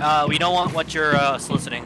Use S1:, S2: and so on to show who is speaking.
S1: Uh, we don't want what you're uh, soliciting.